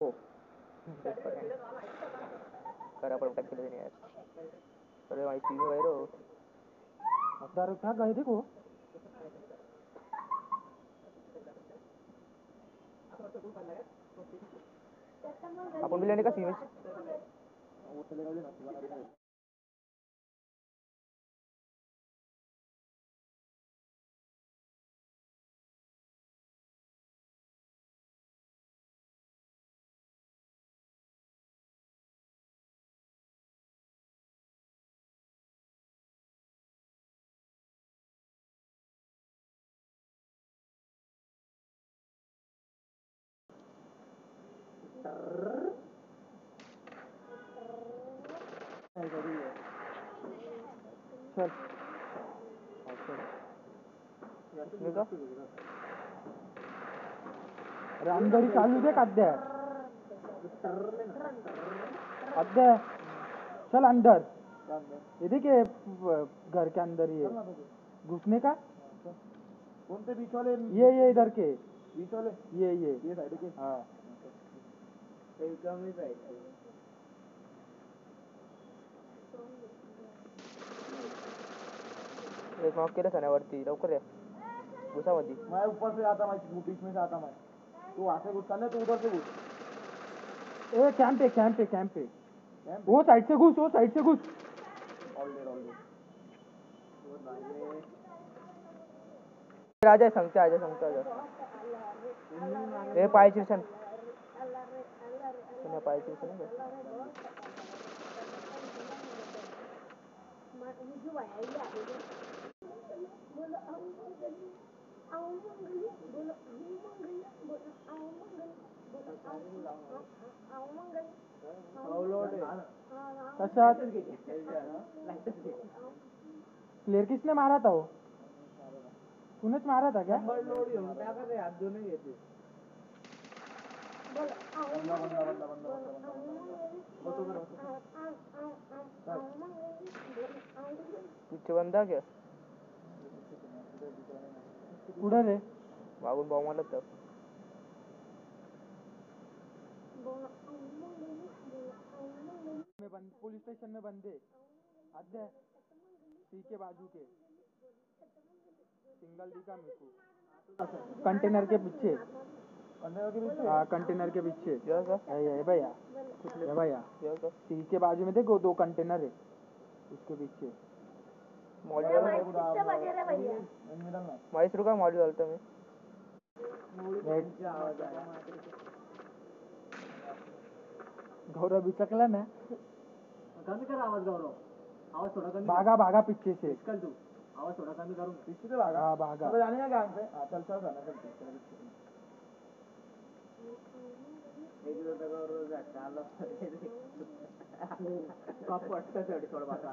हो करा पण टाकले त्याने यार अरे माहिती नाही बाहेर हो. हज़ार क्या गए थे को अपन भी लेने का मी का अरे अंदर ही चालू दे अद्या अद्या चल अंदर। ये देखिए घर के अंदर ये। घुसने का? कोणते बीच वाले? ये ये इधर के। बीच वाले? ये ये। ये साइड के? हाँ साइड। एक नॉक केलं सण्यावरती लवकर या. घुसामध्ये मैं ऊपर से आता मैं बीच में से आता मैं तू वहाँ से घुसता नहीं तू उधर से घुस. ए कैंप पे कैंप पे कैंप पे वो साइड से घुस वो साइड से घुस. ऑलरेडी ऑलरेडी राजा सांगते राजा. सांगते राजा हे पाय चिरशन पाय चिरशन कशात प्लेयर किसने मारा था वो तूनेच मारा था क्या लोड घेते बंदा क्या? कुठं रे मागून बॉम्ब आला तर बंद पुलिस स्टेशन में बंदे। अद्य सी के बाजू के। सिंगल दिखा मेरे को कंटेनर के पीछे। कंटेनर के पीछे? हाँ कंटेनर के पीछे। भैया। भैया। सी के बाजू में देखो दो कंटेनर है। उसके पीछे। मॉल मिडल ना माळीस रुपये मॉल झालं मी गौरव बिचकला ना कमी कर आवाज़ गौरव आवाज़ थोड़ा कमी भागा भागा पीछे से कर तू आवाज़ थोड़ा कमी करूँ पीछे से भागा हाँ भागा तो जाने का गैंग पे हाँ चल चल जाना चल चल एक दो टका रोज चालू कपट साठी थोडं बघा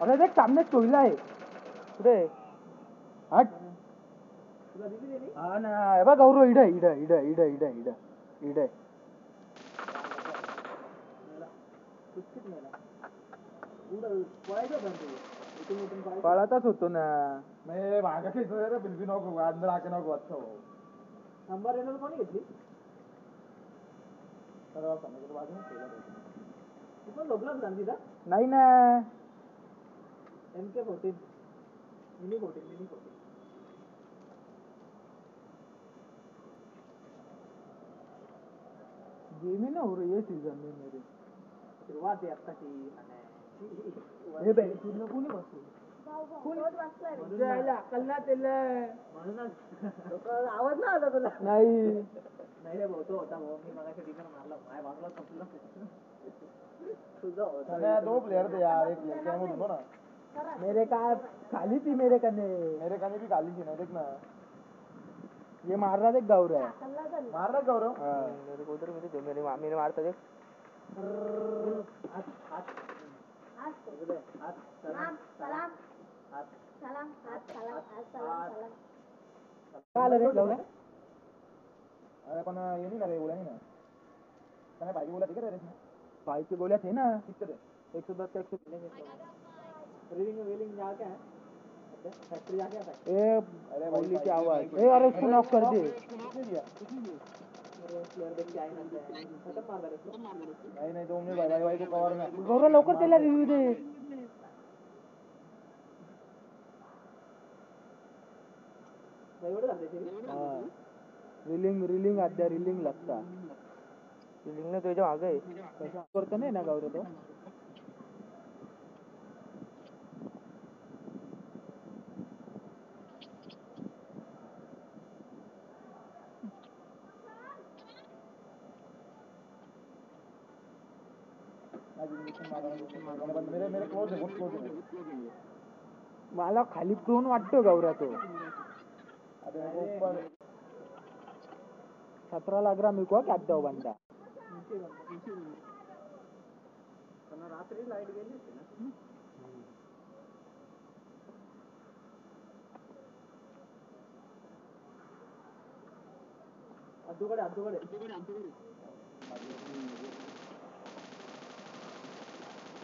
अरे देख सामने चोईला है कुठे हट तुला दिली त्यांनी हा ना हे बघ गौरव इड इड इड इड इड इड इड कुठलीच मेला पुढं पळायचं पण तू इथून इथून पळायचं पळतच होतो ना मैं भागा खींचतो रे बिल्कुल नको अंदर आके नको अच्छा हो नंबर येणार कोणी घेतली तर समजलं बाजून तू पण झोपलाच ना तिथं नाही ना M K fourteen mini fourteen mini fourteen game ही ना हो रही है सीज़न में मेरे। सुरुवात आहे आत्ताची हे बॅग पूर्ण कोणी बसले कल्ला त्याला म्हणूनच आवाज़ ना आला तुला। नाही। नाही रे भाऊ तो होता भाऊ मी मगाशी डिनर मारला माझ्या बाजूला संपला तुझा होता दो प्लेयर थे यार एक प्लेयर दोनों ना मेरे का खाली थी मेरे कने मेरे कने भी गाली थी ना देख ना ये मार रहा देख गौर है। मार रहा गौरव हाँ? मेरे को उधर मुझे दो मेरे मा- मेरे मारता देख। सलाम सलाम सलाम सलाम सलाम अरे पण ये नाही ना रे बोला नाही ना। त्याने भाजी बोला ठीक आहे रे भाईची गोळ्या थे ना। किती रे एक सौ दस का एक सौ रीलिंग वीलिंग फैक्ट्री क्या ए अरे आवाज़ ए अरे नॉक कर दे। नहीं नहीं तो उन्हें भाई भाई भाई को कवर में लवकर त्याला रिव्ह्यू दे रिलिंग रिलिंग अद्या रिलिंग लागता। लिंग ना तुझ्या मागे करतो नाही ना गौरव तो मेरे मेरे क्लोज है बहुत क्लोज है मला खाली प्रोन वाटतो गौऱ्या तो. अबे मेरे को ऊपर सतरा लाख ग्राम विकवा की अद्या बंदा रात्री लाईट गेली होती ना अद्दूकडे अद्दूकडे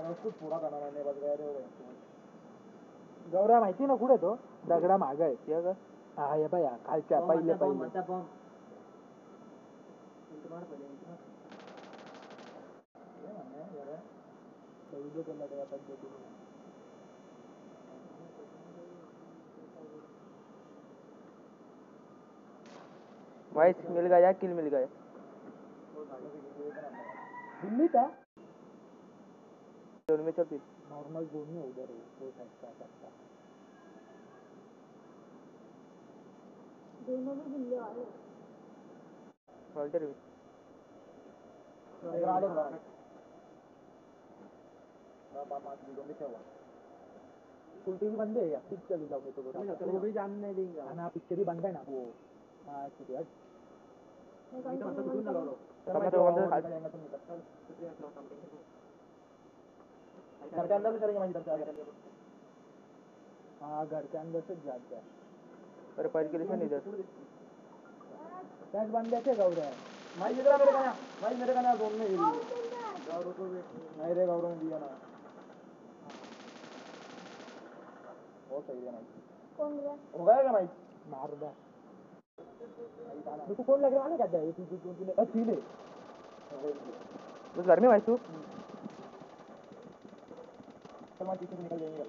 अरे उसको थोड़ा गाना मैंने बस गौऱ्या माहिती ना कुठे तो? दगडा माग आहे. का हा हे बाया खालच्या पहिले पहिले वाईस मिल गया किल मिल गया? दिल्ली का दोन में चल नॉर्मल जोन में उधर है वो साइड का सकता दोनों भी दिल्ली वाले वॉल्टर भी उल्टी भी बंद है या पिक्चर भी जाओगे तो वो भी जान नहीं देंगे खाना पिक्चर भी बंद है ना वो हाँ ठीक है समझ तो अंदर घर के अंदर भी चलेंगे मैं इधर से आगे? हाँ घर के अंदर से जाते हैं। अरे पैर के लिए इधर त्याच बंद्याचे गौरव आहे भाई इधर आ मेरे का भाई मेरे का ना जोन में ये गौरव को भी नहीं रे गौरव ने दिया ना। बहुत सही है भाई। कौन गया हो गया क्या भाई? मार द्या तू कोण लग रहा ना क्या तू तू तू तूने अच्छी ले उस घर में वाईस तू? चल पीछे से निकल जाएँगे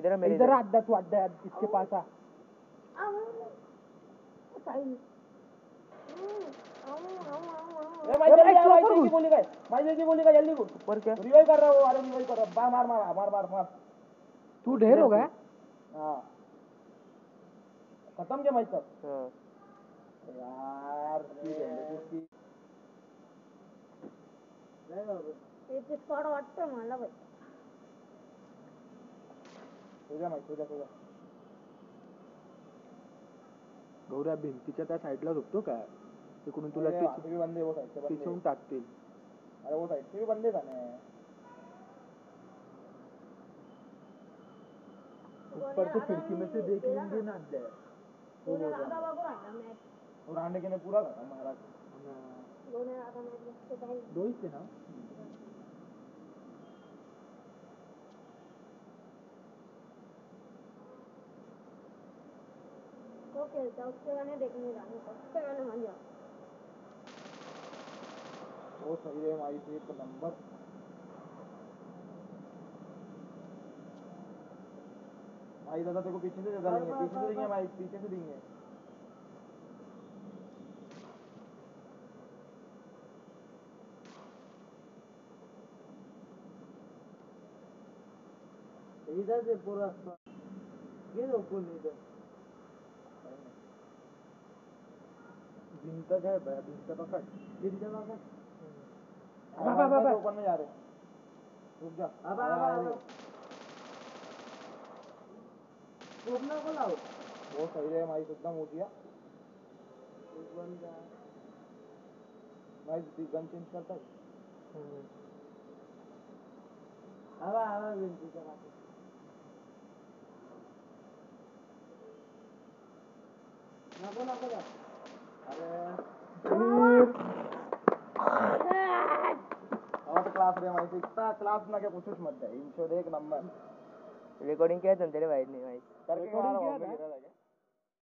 इधर मेरे इधर। अड्डा तू अड्डा इसके पास आ। ए भाई जल्दी भाई जल्दी बोली गए भाई जल्दी बोली गए जल्दी ऊपर क्या? रिवाइव कर रहा हूँ अरे रिवाइव कर रहा मार मार मार मार मार मार। तू ढेर हो गया? हाँ। खत्म क्या मैच तब हाँ। यार ठीक है कुस्ती ते स्पॉट वाटतं मला बाई हो जा मैच हो जा हो जा गौऱ्या भिंतीच्या त्या साईडला झोपतो का? तिकडून तुला अरे वहाँ पे भी बंदे वो साइड से बंदे टाकतील. अरे वो साइड से भी बंदे था ना ऊपर से खिड़की में से देख लेंगे ना अड्डा दोन आता बघू मॅच और रांडे ने पूरा था महाराज. दोन आता मॅच बघतो ना? खेलता उसके गाने देखने जाने को उसके गाने मज़ा वो सही है हमारी से एक नंबर भाई दादा तेरे को पीछे से दादा लेंगे पीछे से देंगे भाई पीछे से देंगे इधर से पूरा ये लोग नहीं इधर भिंत काय भिंत पकड भिंत बघा अब अब अब ऊपर में जा रहे रुक जा अब अब अब पूर्ण को लाओ वो सही आहे माईक एकदम मोठी माईक गन चेंज करता है। अब अब बाजूला नको नको जा हमारा क्लास रे माईक इतना क्लास ना के कुछ मत है एक नंबर रेकॉर्डिंग क्या चलते रे भाई नहीं भाई। करके